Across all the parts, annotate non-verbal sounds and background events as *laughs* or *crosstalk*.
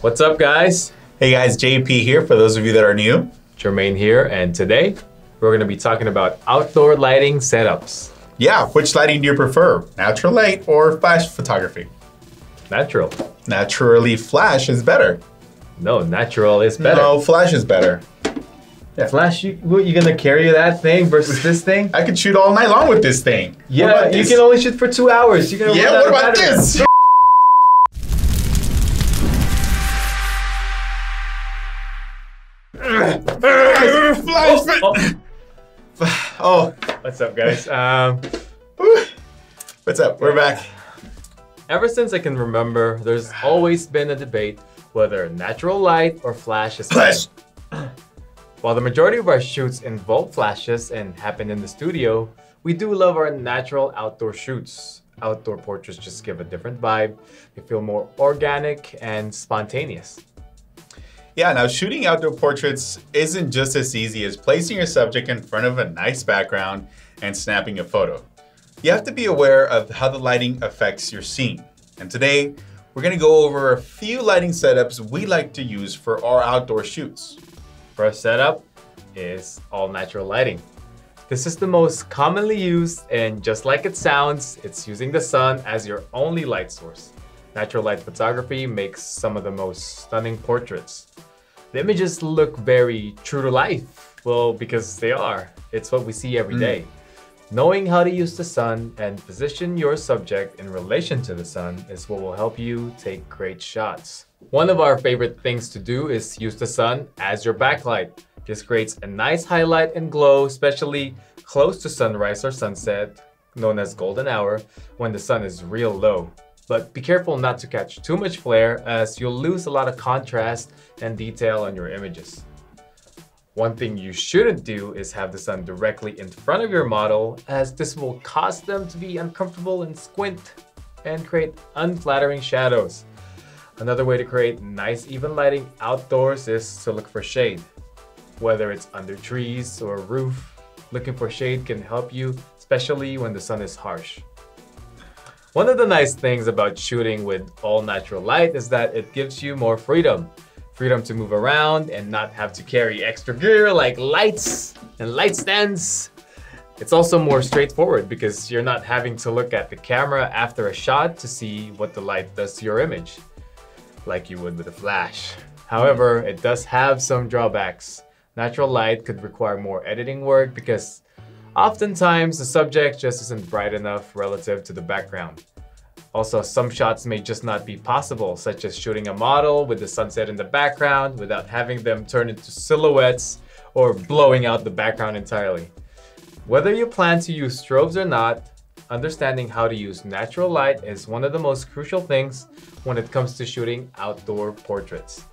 What's up, guys? Hey guys, JP here for those of you that are new. Jermaine here, and today we're going to be talking about outdoor lighting setups. Yeah, which lighting do you prefer? Natural light or flash photography? Natural. Naturally, flash is better. No, natural is better. No, flash is better. Yeah. Flash, you, what, you gonna carry that thing versus this thing? *laughs* I could shoot all night long with this thing. Yeah, you this? can only shoot for two hours. You're gonna Yeah, run out what about battery. this? Oh, *sighs* Oh, what's up, guys? Um, what's up? We're back. ever since I can remember, there's always been a debate whether natural light or flash is Flash. *clears throat* While the majority of our shoots involve flashes and happen in the studio, we do love our natural outdoor shoots. Outdoor portraits just give a different vibe. They feel more organic and spontaneous. Yeah, now shooting outdoor portraits isn't just as easy as placing your subject in front of a nice background and snapping a photo. You have to be aware of how the lighting affects your scene. And today, we're gonna go over a few lighting setups we like to use for our outdoor shoots. First setup is all natural lighting. This is the most commonly used, and just like it sounds, it's using the sun as your only light source. Natural light photography makes some of the most stunning portraits. The images look very true to life. Well, because they are. It's what we see every hmm. day. Knowing how to use the sun and position your subject in relation to the sun is what will help you take great shots. One of our favorite things to do is use the sun as your backlight. This creates a nice highlight and glow, especially close to sunrise or sunset, known as golden hour, when the sun is real low. But be careful not to catch too much flare as you'll lose a lot of contrast and detail on your images. One thing you shouldn't do is have the sun directly in front of your model, as this will cause them to be uncomfortable and squint and create unflattering shadows. Another way to create nice even lighting outdoors is to look for shade. Whether it's under trees or a roof, looking for shade can help you, especially when the sun is harsh. One of the nice things about shooting with all natural light is that it gives you more freedom. Freedom to move around and not have to carry extra gear like lights and light stands. It's also more straightforward because you're not having to look at the camera after a shot to see what the light does to your image, like you would with a flash. However, it does have some drawbacks. Natural light could require more editing work because oftentimes the subject just isn't bright enough relative to the background. Also, some shots may just not be possible, such as shooting a model with the sunset in the background without having them turn into silhouettes or blowing out the background entirely. Whether you plan to use strobes or not, understanding how to use natural light is one of the most crucial things when it comes to shooting outdoor portraits.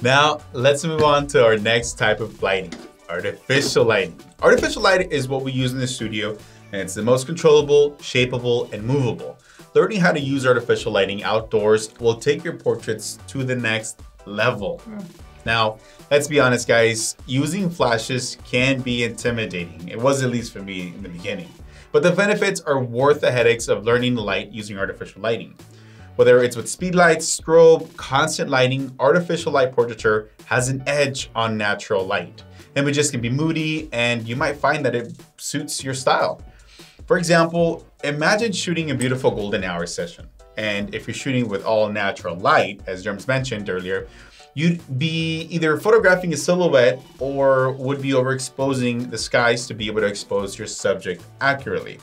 Now, let's move on to our next type of lighting artificial lighting. Artificial lighting is what we use in the studio, and it's the most controllable, shapeable, and movable. Learning how to use artificial lighting outdoors will take your portraits to the next level. Hmm. Now, let's be honest, guys, using flashes can be intimidating. It was at least for me in the beginning. But the benefits are worth the headaches of learning light using artificial lighting. Whether it's with speed lights, strobe, constant lighting, artificial light portraiture has an edge on natural light. Images can be moody, and you might find that it suits your style. For example, imagine shooting a beautiful golden hour session. And if you're shooting with all natural light, as Jerms mentioned earlier, you'd be either photographing a silhouette or would be overexposing the skies to be able to expose your subject accurately.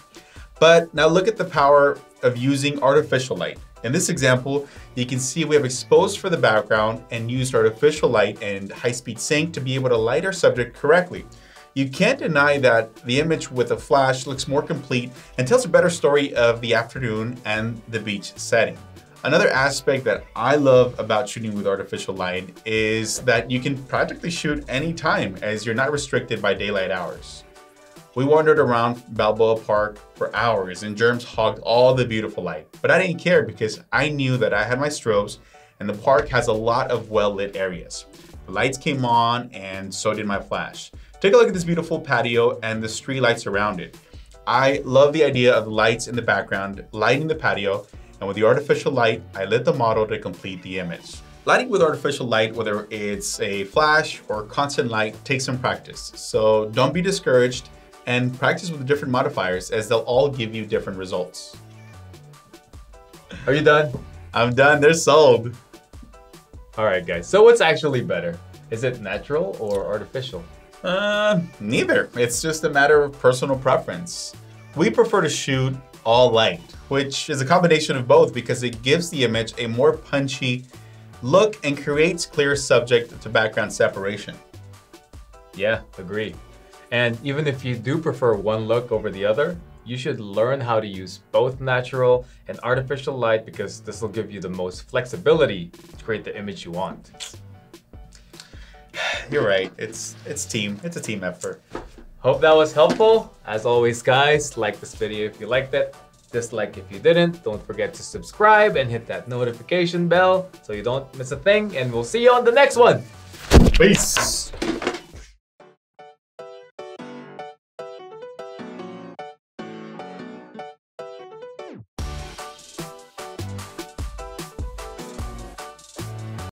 But now look at the power of using artificial light. In this example, you can see we have exposed for the background and used artificial light and high-speed sync to be able to light our subject correctly. You can't deny that the image with a flash looks more complete and tells a better story of the afternoon and the beach setting. Another aspect that I love about shooting with artificial light is that you can practically shoot any time as you're not restricted by daylight hours. We wandered around Balboa Park for hours and Jerms hogged all the beautiful light. But I didn't care because I knew that I had my strobes and the park has a lot of well-lit areas. The lights came on and so did my flash. Take a look at this beautiful patio and the street lights around it. I love the idea of lights in the background lighting the patio And with the artificial light, I lit the model to complete the image. Lighting with artificial light, whether it's a flash or constant light, takes some practice. So don't be discouraged and practice with the different modifiers as they'll all give you different results. Are you done? I'm done, they're sold. All right, guys. So what's actually better? Is it natural or artificial? Uh, neither. It's just a matter of personal preference. We prefer to shoot all light, which is a combination of both because it gives the image a more punchy look and creates clear subject to background separation. Yeah, agree. And even if you do prefer one look over the other, you should learn how to use both natural and artificial light because this will give you the most flexibility to create the image you want. *sighs* You're right. It's it's team. It's a team effort. Hope that was helpful. As always, guys, like this video if you liked it. Dislike if you didn't. Don't forget to subscribe and hit that notification bell so you don't miss a thing. And we'll see you on the next one. Peace.